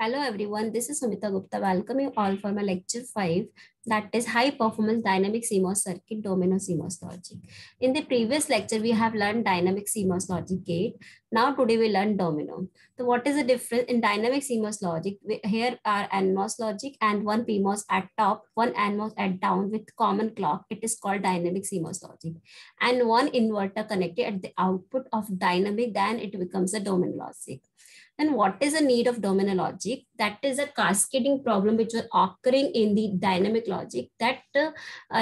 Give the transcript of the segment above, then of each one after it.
Hello everyone, this is Sumita Gupta. Welcome you all for my lecture 5 that is high performance dynamic CMOS circuit domino CMOS logic. In the previous lecture we have learned dynamic CMOS logic gate. Now today we learn domino. So what is the difference in dynamic CMOS logic? We, Here are NMOS logic and one PMOS at top, one NMOS at down with common clock. It is called dynamic CMOS logic. And one inverter connected at the output of dynamic then it becomes a domino logic. Then what is the need of domino logic? That is a cascading problem which was occurring in the dynamic logic that uh,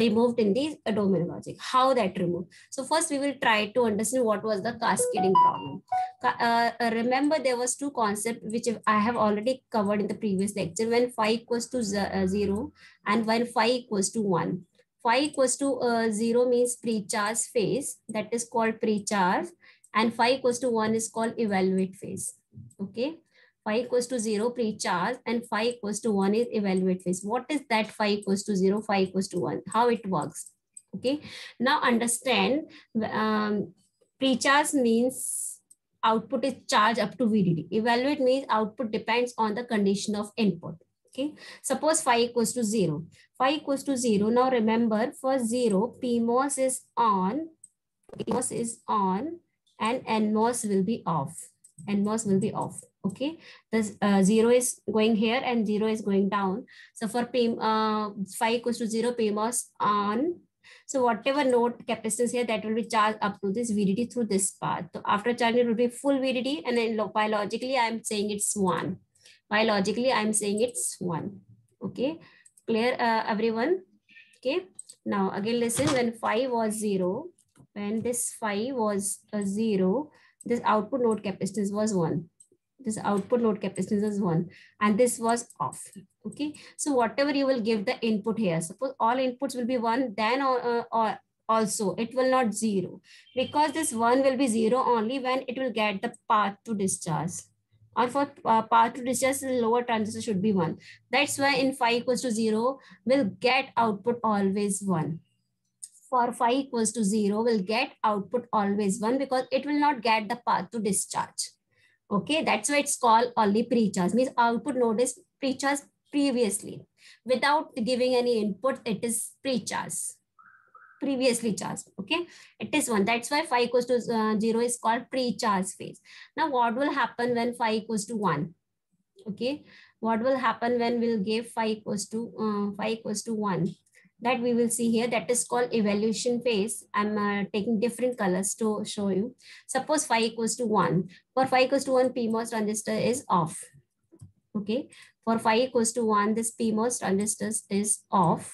removed in the uh, domino logic. How that removed? So first we will try to understand what was the cascading problem. Uh, uh, remember there was two concepts which I have already covered in the previous lecture when phi equals to uh, 0 and when phi equals to 1. Phi equals to uh, 0 means pre-charge phase that is called pre-charge and phi equals to 1 is called evaluate phase okay. Phi equals to 0 pre-charge and phi equals to 1 is evaluate phase. What is that phi equals to 0 phi equals to 1 how it works? Okay. Now understand um, pre-charge means output is charged up to vdd evaluate means output depends on the condition of input. Okay. Suppose phi equals to 0 phi equals to 0 now remember for 0 pmos is on. Pmos is on and nmos will be off NMOS will be off. Okay, the uh, zero is going here and zero is going down. So for P, uh, phi equals to zero, PMOS on. So whatever node capacitance here, that will be charged up to this VDD through this path. So after charging, it will be full VDD, and then biologically, I'm saying it's one. Biologically, I'm saying it's one. Okay, clear, uh, everyone? Okay. Now again, listen. When phi was zero, when this phi was a zero, this output node capacitance was one. This output load capacitance is one. And this was off. Okay. So whatever you will give the input here. Suppose all inputs will be one then or, uh, or also it will not zero. Because this one will be zero only when it will get the path to discharge. Or for uh, path to discharge the lower transistor should be one. That's why in phi equals to zero will get output always one for phi equals to 0 will get output always 1 because it will not get the path to discharge. Okay, that's why it's called only pre-charge. Means output node is pre-charge previously. Without giving any input, it is pre-charge. Previously charged. Okay, it is 1. That's why phi equals to uh, 0 is called pre-charge phase. Now, what will happen when phi equals to 1? Okay, what will happen when we'll give phi equals to uh, phi equals to 1? That we will see here that is called evaluation phase. I'm uh, taking different colors to show you. Suppose phi equals to 1. For phi equals to 1, PMOS transistor is off. Okay. For phi equals to 1, this PMOS transistor is off.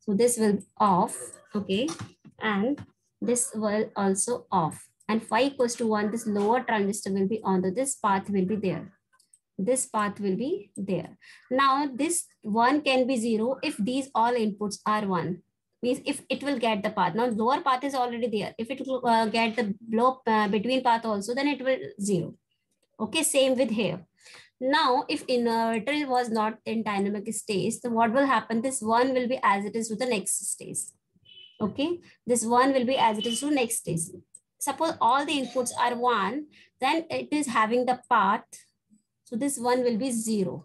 So this will be off. Okay. And this will also off. And phi equals to 1, this lower transistor will be on. This path will be there this path will be there. Now this one can be zero if these all inputs are one. Means if it will get the path. Now lower path is already there. If it will uh, get the blow uh, between path also, then it will zero. Okay, same with here. Now, if inverter was not in dynamic state, so what will happen? This one will be as it is to the next stage. Okay, this one will be as it is to next stage. Suppose all the inputs are one, then it is having the path so this one will be zero.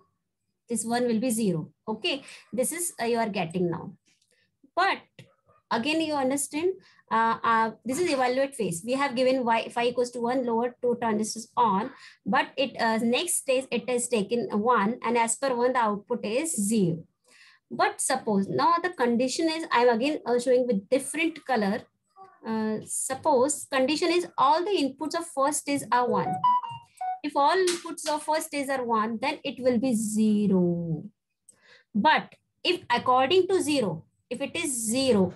This one will be zero. Okay. This is uh, you are getting now. But again, you understand, uh, uh, this is evaluate phase. We have given y phi equals to one lower two transistors on, but it uh, next stage it is taken one and as per one, the output is zero. But suppose now the condition is, I'm again uh, showing with different color. Uh, suppose condition is all the inputs of first stage are one if all inputs of first stage are 1, then it will be 0. But if according to 0, if it is 0,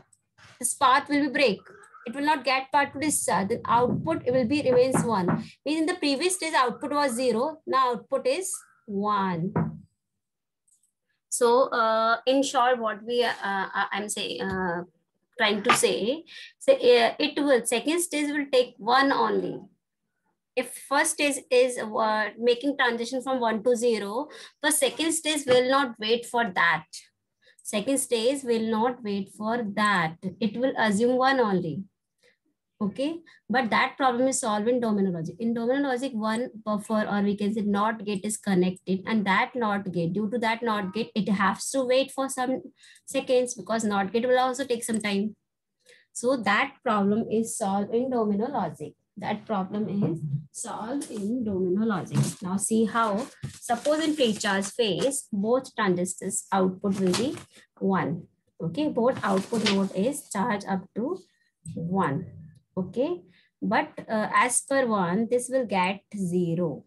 this path will be break. It will not get part to discharge. Then output it will be remains 1. Means in the previous stage output was 0. Now output is 1. So uh, in short, what we uh, uh I'm saying, uh, trying to say, say uh, it will second stage will take one only if first stage is uh, making transition from 1 to 0, the second stage will not wait for that. Second stage will not wait for that. It will assume 1 only. Okay, but that problem is solved in domino logic. In domino logic, one buffer or we can say NOT gate is connected and that NOT gate, due to that NOT gate, it has to wait for some seconds because NOT gate will also take some time. So that problem is solved in domino logic. That problem is solved in domino logic. Now see how, suppose in pre-charge phase, both transistors output will be one. Okay, both output node is charged up to one. Okay but uh, as per one this will get zero.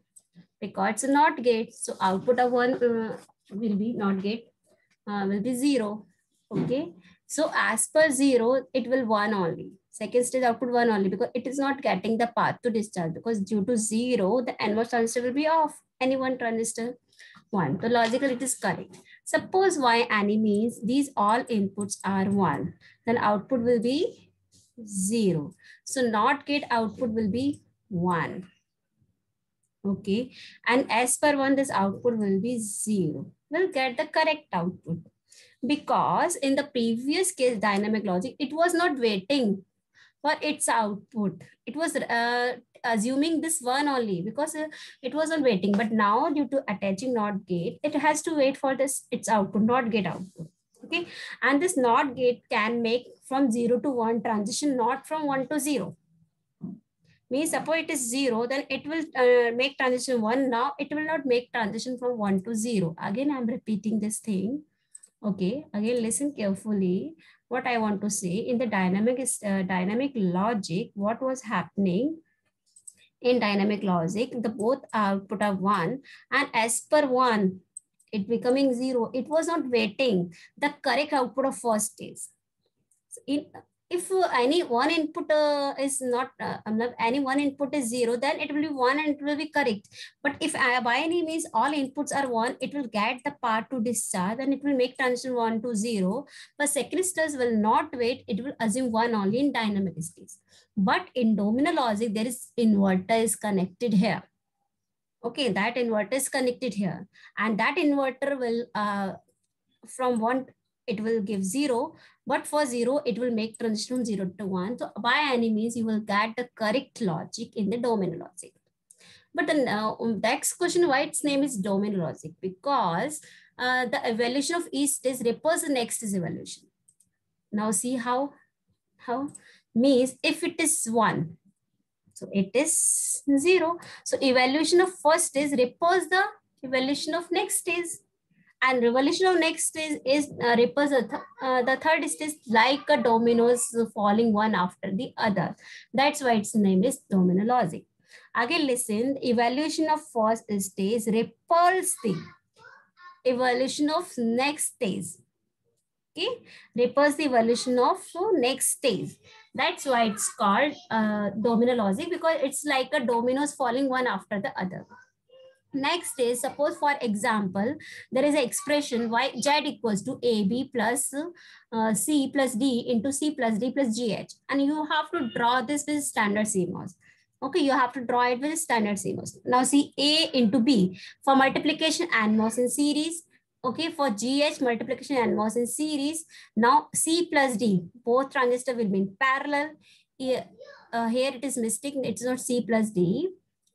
Because it's a not gate so output of one uh, will be not gate uh, will be zero. Okay so as per zero it will one only second stage output one only because it is not getting the path to discharge because due to zero the NMOS transistor will be off any one transistor one so logically it is correct suppose y any means these all inputs are one then output will be zero so NOT gate output will be 1. Okay. And as per 1, this output will be 0. We'll get the correct output. Because in the previous case, dynamic logic, it was not waiting for its output. It was uh, assuming this one only because uh, it wasn't waiting. But now due to attaching NOT gate, it has to wait for this its output, NOT gate output. Okay? And this not gate can make from 0 to 1 transition not from 1 to 0 means suppose it is 0 then it will uh, make transition 1 now it will not make transition from 1 to 0 again i'm repeating this thing. Okay? Again listen carefully what i want to say in the dynamic is uh, dynamic logic what was happening in dynamic logic the both output of 1 and as per 1 it becoming zero, it was not waiting the correct output of first stage. In, if any one input uh, is not, uh, any one input is zero, then it will be one and it will be correct. But if uh, by any means all inputs are one, it will get the part to discharge and it will make transition one to zero. But second stage will not wait, it will assume one only in dynamic stage. But in domino logic, there is inverter is connected here okay that inverter is connected here and that inverter will uh, from one it will give zero but for zero it will make transition from zero to one so by any means you will get the correct logic in the domino logic but the uh, next question why its name is domino logic because uh, the evaluation of each stage refers the next is evaluation now see how how means if it is one so it is zero. So evaluation of first is repose the evaluation of next stage. And revolution of next stage is uh, uh, the third stage like a dominoes falling one after the other. That's why its name is domino logic. Again, listen, the evaluation of first stage repulse the evaluation of next stage. Okay, repulse the evaluation of next stage. That's why it's called uh, domino logic because it's like a dominoes falling one after the other. Next is, suppose for example, there is an expression y z equals to ab plus uh, c plus d into c plus d plus gh. And you have to draw this with standard CMOS. Okay, you have to draw it with standard CMOS. Now see A into B. For multiplication NMOS in series, Okay, for GH multiplication NMOS in series, now C plus D, both transistor will be in parallel. Here, uh, here it is mistake, it's not C plus D.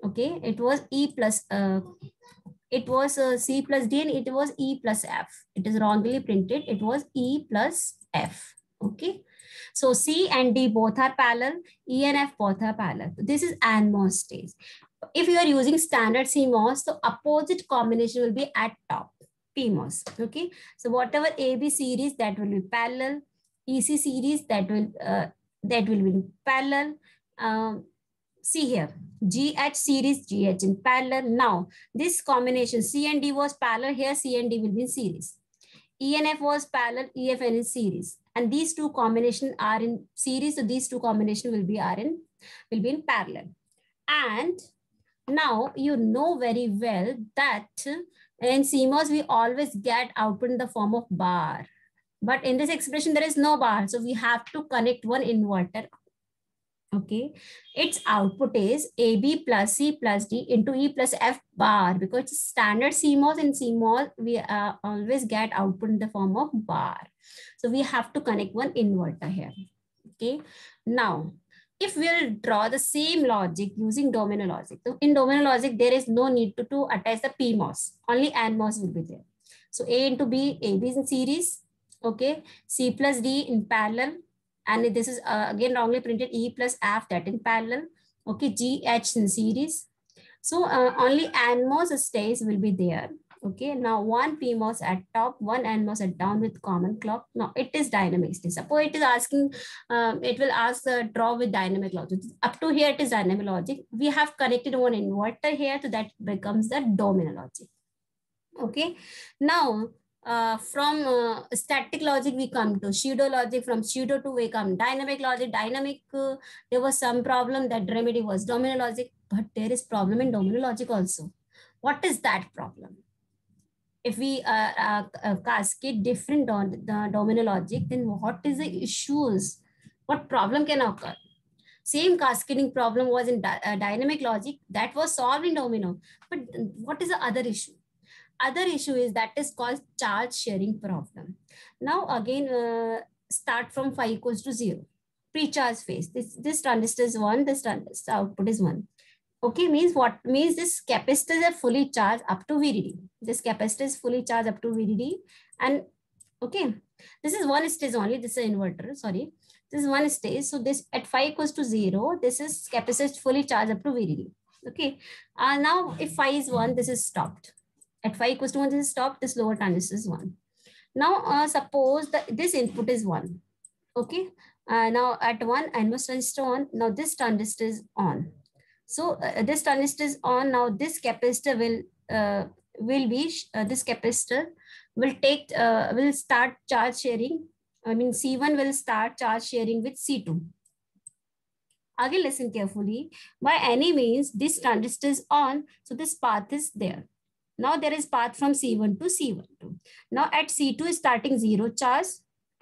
Okay, it was E plus, uh, it was uh, C plus D and it was E plus F. It is wrongly printed. It was E plus F. Okay. So C and D both are parallel, E and F both are parallel. This is NMOS stage. If you are using standard CMOS, the opposite combination will be at top. PMOS. Okay. So whatever AB series that will be parallel, EC series that will uh, that will be parallel. Um, see here, GH series, GH in parallel. Now this combination C and D was parallel. Here C and D will be in series. ENF was parallel, EFN is series. And these two combination are in series. So these two combination will be are in will be in parallel. And now you know very well that in CMOS, we always get output in the form of bar. But in this expression, there is no bar. So we have to connect one inverter. Okay. Its output is AB plus C plus D into E plus F bar because it's standard CMOS and CMOS, we uh, always get output in the form of bar. So we have to connect one inverter here. Okay. Now, if we'll draw the same logic using domino logic, so in domino logic, there is no need to, to attach the PMOS, only NMOS will be there. So A into B, A, B is in series, okay, C plus D in parallel, and this is uh, again wrongly printed E plus F that in parallel, okay, G, H in series. So uh, only NMOS stays will be there. Okay, now one PMOS at top, one NMOS at down with common clock. Now it is dynamic. Suppose it is asking, um, it will ask the draw with dynamic logic. Up to here it is dynamic logic. We have connected one inverter here, so that becomes the domino logic. Okay, now uh, from uh, static logic we come to pseudo logic from pseudo to we come dynamic logic dynamic uh, there was some problem that remedy was domino logic but there is problem in domino logic also what is that problem if we uh, uh, cascade different don the domino logic, then what is the issues? What problem can occur? Same cascading problem was in di dynamic logic that was solved in domino. But what is the other issue? Other issue is that is called charge sharing problem. Now again, uh, start from phi equals to zero. Pre-charge phase. This, this transistor is one, this transistor output is one. Okay, means what? Means this capacitors are fully charged up to VDD. This capacitor is fully charged up to VDD. And okay, this is one stage only. This is inverter, sorry. This is one stage. So this at phi equals to zero, this is capacitor is fully charged up to VDD. Okay. Uh, now if phi is one, this is stopped. At phi equals to one, this is stopped. This lower transistor is one. Now uh, suppose that this input is one. Okay. Uh, now at one, NMOS transistor on. Now this transistor is on so uh, this transistor is on now. This capacitor will uh, will be uh, this capacitor will take uh, will start charge sharing. I mean C1 will start charge sharing with C2. Again, listen carefully. By any means, this transistor is on, so this path is there. Now there is path from C1 to C1. Now at C2 is starting zero charge,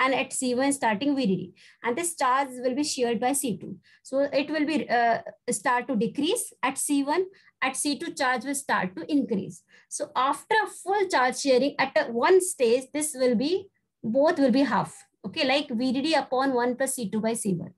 and at C1 starting VDD. And this charge will be shared by C2. So it will be uh, start to decrease at C1. At C2 charge will start to increase. So after full charge sharing at one stage, this will be, both will be half. Okay, like VDD upon 1 plus C2 by C1.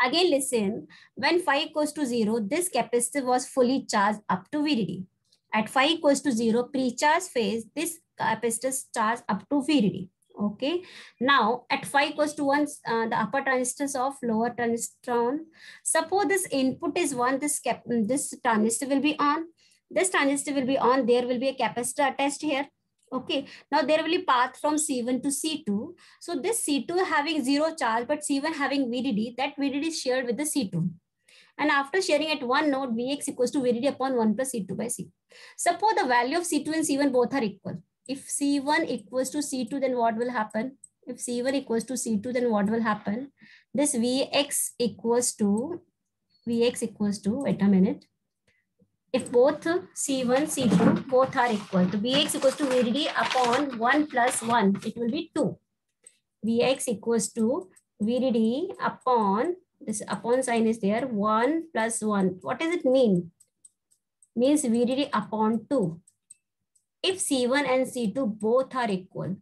Again, listen, when phi equals to 0, this capacitor was fully charged up to VDD. At phi equals to 0, pre-charge phase, this capacitor charged up to VDD. Okay. Now at phi equals to 1, uh, the upper transistors of lower transistor. Suppose this input is 1, this, cap this transistor will be on. This transistor will be on. There will be a capacitor attached here. Okay. Now there will be path from C1 to C2. So this C2 having zero charge, but C1 having VDD, that VDD is shared with the C2. And after sharing at one node, Vx equals to VDD upon 1 plus C2 by C. Suppose the value of C2 and C1 both are equal if C1 equals to C2, then what will happen? If C1 equals to C2, then what will happen? This Vx equals to, Vx equals to, wait a minute. If both C1, C2, both are equal, to Vx equals to VDD upon 1 plus 1, it will be 2. Vx equals to VDD upon, this upon sign is there, 1 plus 1. What does it mean? Means VDD upon 2 if C1 and C2 both are equal,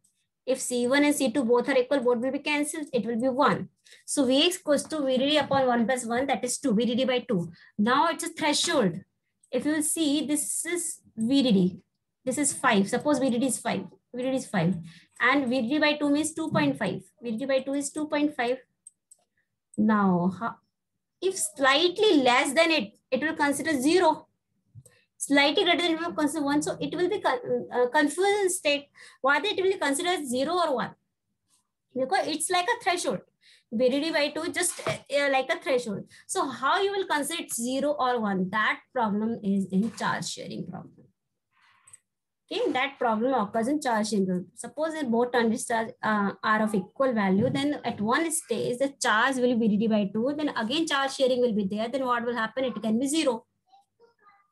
if C1 and C2 both are equal, what will be cancelled? It will be 1. So Vx equals to VDD upon 1 plus 1, that is 2, VDD by 2. Now it's a threshold. If you see, this is VDD. This is 5. Suppose VDD is 5. VDD is 5. And VDD by 2 means 2.5. VDD by 2 is 2.5. Now, if slightly less than it, it will consider 0 slightly greater than equal consider 1. So it will be uh, confused state whether it will be considered 0 or 1. Because it's like a threshold. VDD by 2 just uh, like a threshold. So how you will consider it 0 or 1? That problem is in charge sharing problem. Okay, that problem occurs in charge sharing. Suppose if both transistors uh, are of equal value, then at one stage the charge will be VDD by 2. Then again charge sharing will be there. Then what will happen? It can be 0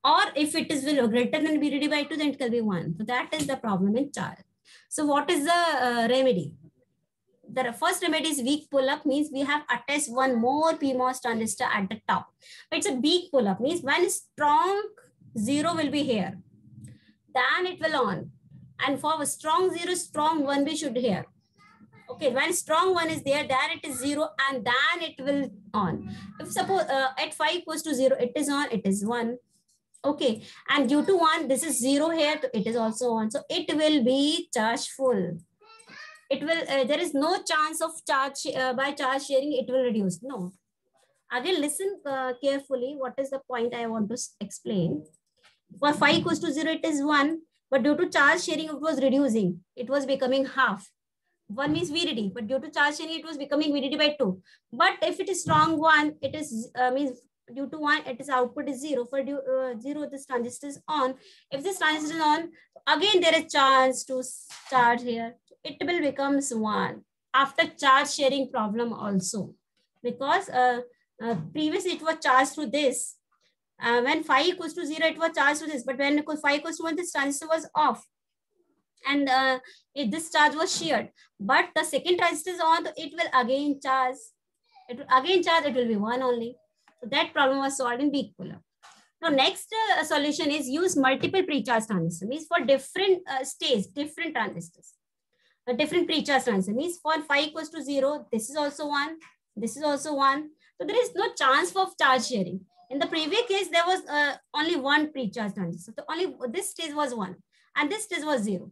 or if it is will greater than VDD by 2, then it can be 1. So that is the problem in charge. So what is the uh, remedy? The first remedy is weak pull-up means we have attached one more PMOS transistor at the top. It's a weak pull-up means one strong zero will be here, then it will on. And for a strong zero, strong one we should hear. Okay, when strong one is there, then it is zero and then it will on. If suppose uh, at phi equals to 0, it is on, it is 1. Okay, and due to 1, this is 0 here, it is also on. So it will be charge full. It will, uh, there is no chance of charge, uh, by charge sharing, it will reduce. No. Again, listen uh, carefully. What is the point I want to explain? For phi equals to 0, it is 1. But due to charge sharing, it was reducing. It was becoming half. 1 means VDD, but due to charge sharing, it was becoming VDD by 2. But if it is strong 1, it is uh, means due to 1, it is output is 0. For due, uh, 0, this transistor is on. If this transistor is on, again there is chance to charge here. It will becomes 1 after charge sharing problem also. Because uh, uh, previously it was charged through this. Uh, when phi equals to 0, it was charged to this. But when phi equals to 1, this transistor was off and uh, it, this charge was shared. But the second transistor is on, it will again charge. It will again charge, it will be one only. So that problem was solved in weak pull-up. Now, next uh, solution is use multiple pre-charge transistors. Means for different uh, states, different transistors. A different pre-charge transistor means for phi equals to 0, this is also 1, this is also 1. So there is no chance of charge sharing. In the previous case, there was uh, only one pre-charge transistor. So only this stage was 1 and this stage was 0.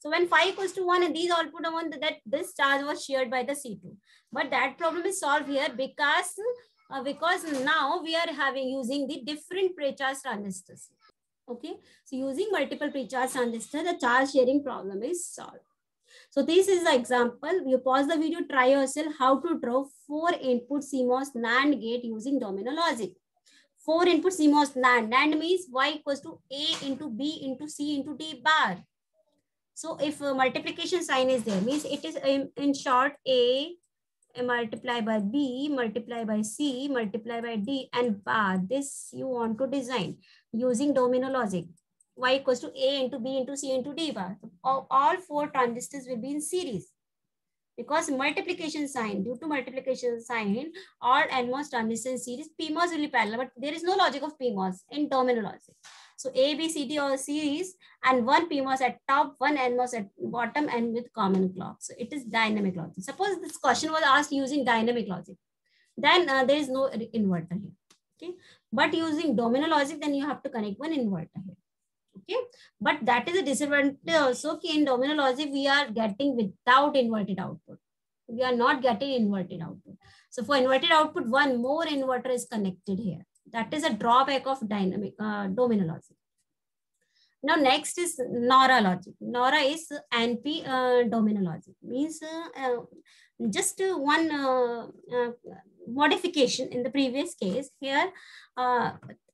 So when phi equals to 1 and these output are 1, that this charge was shared by the C2. But that problem is solved here because, uh, because now we are having using the different pre-charge transistors. Okay, so using multiple pre-charge transistors, the charge sharing problem is solved. So this is the example. You pause the video, try yourself how to draw four input CMOS NAND gate using domino logic. Four input CMOS NAND. NAND means Y equals to A into B into C into D bar. So if a multiplication sign is there, means it is in, in short A multiply by B, multiply by C, multiply by D and bar. This you want to design using domino logic. Y equals to A into B into C into D bar. All, all four transistors will be in series. Because multiplication sign, due to multiplication sign, all NMOS transistors in series, PMOS will be parallel, but there is no logic of PMOS in domino logic. So A, B, C, D all series and one PMOS at top, one NMOS at bottom and with common clock. So it is dynamic logic. Suppose this question was asked using dynamic logic. Then uh, there is no inverter here. Okay. But using domino logic, then you have to connect one inverter here. Okay. But that is a disadvantage also. In domino logic, we are getting without inverted output. We are not getting inverted output. So for inverted output, one more inverter is connected here. That is a drawback of dynamic uh, domino logic. Now next is NORA logic. NORA is NP uh, domino logic. Means uh, uh just one uh, uh, modification in the previous case. Here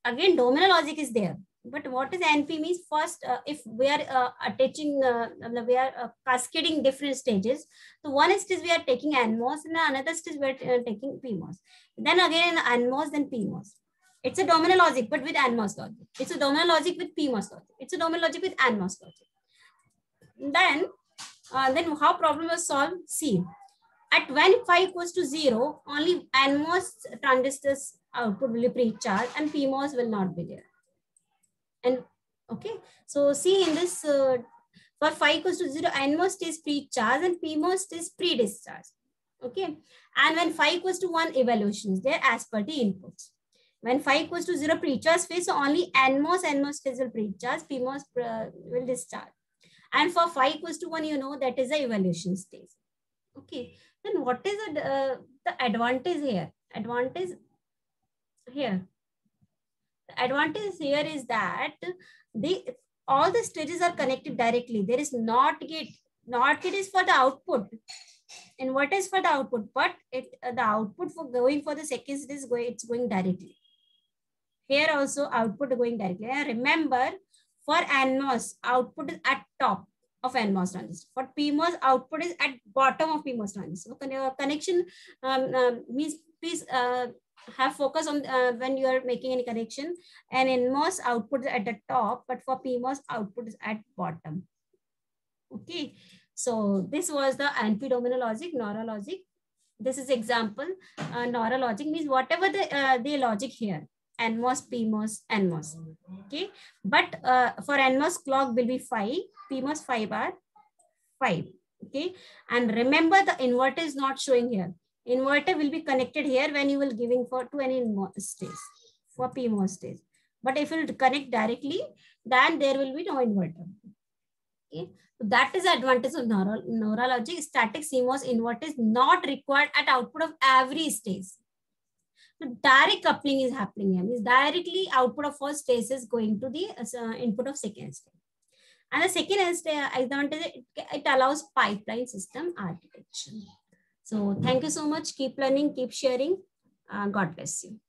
again domino logic is there. But what is NP means first uh, if we are uh, attaching, uh, we are cascading different stages. So one stage we are taking NMOS and another stage we are taking PMOS. Then again NMOS then PMOS. It's a domino logic, but with NMOS logic. It's a domino logic with PMOS logic. It's a domino logic with NMOS logic. Then, uh, then how problem was solved? See, at when phi equals to zero, only NMOS transistors output will be pre-charged and PMOS will not be there. And okay, so see in this, uh, for phi equals to zero, NMOS is pre-charged and pmost is pre-discharged. Okay, and when phi equals to one, evaluation is there as per the inputs. When phi equals to 0 pre-charge phase, so only NMOS, NMOS phase will pre-charge, uh, will discharge. And for phi equals to 1, you know that is the evaluation stage. Okay, then what is the, uh, the advantage here? Advantage here. Advantage here is that the all the stages are connected directly. There is not gate. Not gate is for the output. And what is for the output? But it uh, the output for going for the second stage is going it's going directly. Here also output going directly. And remember, for NMOS, output is at top of NMOS transistor. For PMOS, output is at bottom of PMOS transistor. So connection um, um, means please uh, have focus on uh, when you are making any connection. And NMOS output is at the top, but for PMOS, output is at bottom. Okay. So this was the NP domino logic, NORA logic. This is example. Uh, NORA logic means whatever the, uh, the logic here. NMOS, PMOS, NMOS. Okay. But uh, for NMOS clock will be phi, PMOS phi bar 5. Okay. And remember the inverter is not showing here. Inverter will be connected here when you will giving for to any stage for PMOS stage. But if you connect directly, then there will be no inverter. Okay. So that is the advantage of NORA NORA logic. Static CMOS inverter is not required at output of every stage. So direct coupling is happening here. Means directly output of first stage is going to the uh, input of second stage. And the second advantage, it, it allows pipeline system architecture. So thank you so much. Keep learning, keep sharing. Uh, God bless you.